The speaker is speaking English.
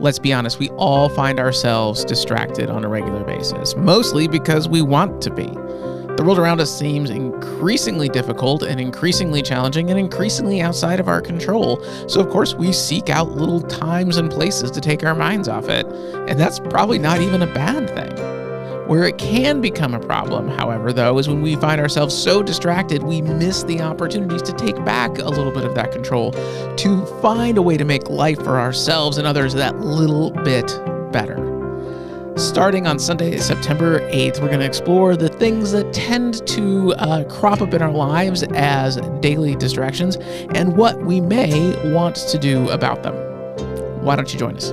Let's be honest, we all find ourselves distracted on a regular basis, mostly because we want to be. The world around us seems increasingly difficult and increasingly challenging and increasingly outside of our control. So, of course, we seek out little times and places to take our minds off it. And that's probably not even a bad thing. Where it can become a problem, however, though, is when we find ourselves so distracted we miss the opportunities to take back a little bit of that control, to find a way to make life for ourselves and others that little bit better. Starting on Sunday, September 8th, we're going to explore the things that tend to uh, crop up in our lives as daily distractions and what we may want to do about them. Why don't you join us?